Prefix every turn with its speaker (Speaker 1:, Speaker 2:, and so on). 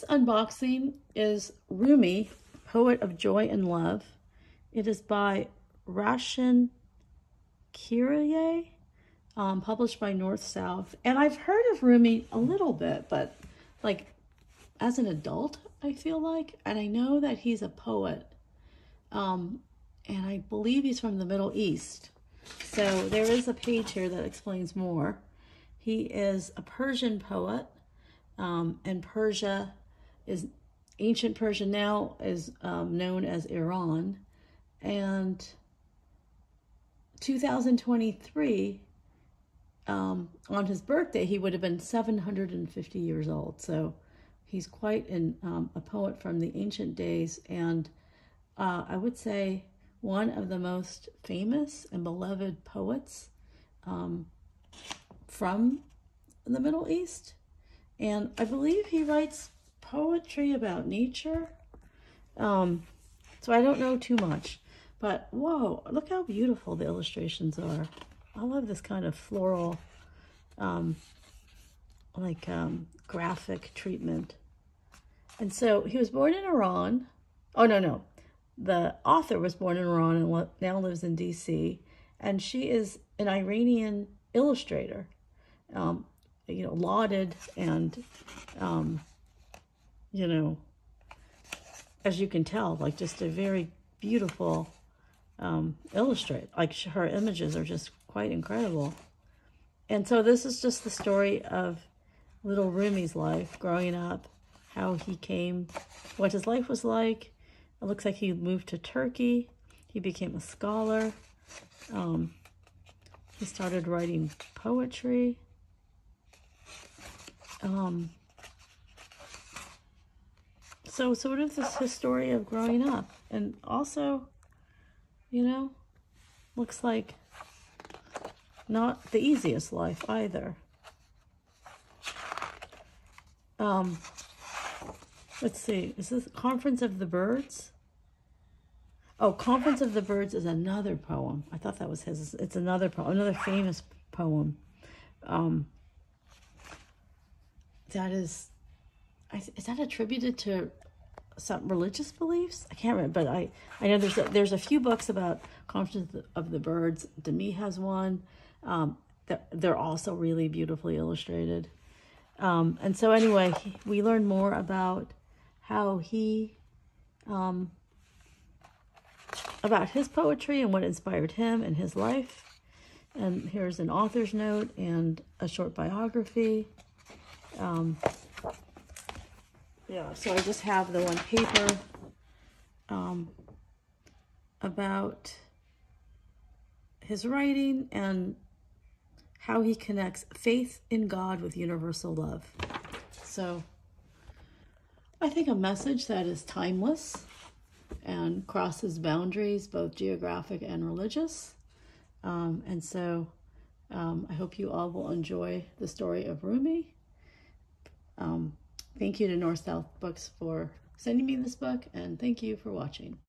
Speaker 1: this unboxing is Rumi, Poet of Joy and Love. It is by Rashin Kheiriyeh, um, published by North South. And I've heard of Rumi a little bit, but like as an adult, I feel like. And I know that he's a poet. Um, and I believe he's from the Middle East. So there is a page here that explains more. He is a Persian poet, um, and Persia is ancient Persia now is um, known as Iran, and 2023 um, on his birthday he would have been 750 years old. So he's quite an, um, a poet from the ancient days, and uh, I would say one of the most famous and beloved poets um, from the Middle East. And I believe he writes poetry about nature. Um, so I don't know too much. But whoa, look how beautiful the illustrations are. I love this kind of floral, um, like um, graphic treatment. And so he was born in Iran. Oh, no, no the author was born in Iran and now lives in D.C. And she is an Iranian illustrator, um, you know, lauded and, um, you know, as you can tell, like just a very beautiful um, illustrate. Like her images are just quite incredible. And so this is just the story of little Rumi's life growing up, how he came, what his life was like, it looks like he moved to Turkey. He became a scholar. Um, he started writing poetry. Um, so sort of this his story of growing up. And also, you know, looks like not the easiest life either. Um, Let's see. Is this Conference of the Birds? Oh, Conference of the Birds is another poem. I thought that was his. It's another poem, another famous poem. Um, that is, is that attributed to some religious beliefs? I can't remember, but I, I know there's a, there's a few books about Conference of the Birds. Demi has one. Um, they're, they're also really beautifully illustrated. Um, and so anyway, we learn more about how he, um, about his poetry and what inspired him and his life. And here's an author's note and a short biography. Um, yeah, so I just have the one paper um, about his writing and how he connects faith in God with universal love. So I think a message that is timeless and crosses boundaries, both geographic and religious. Um, and so um, I hope you all will enjoy the story of Rumi. Um, thank you to North South Books for sending me this book, and thank you for watching.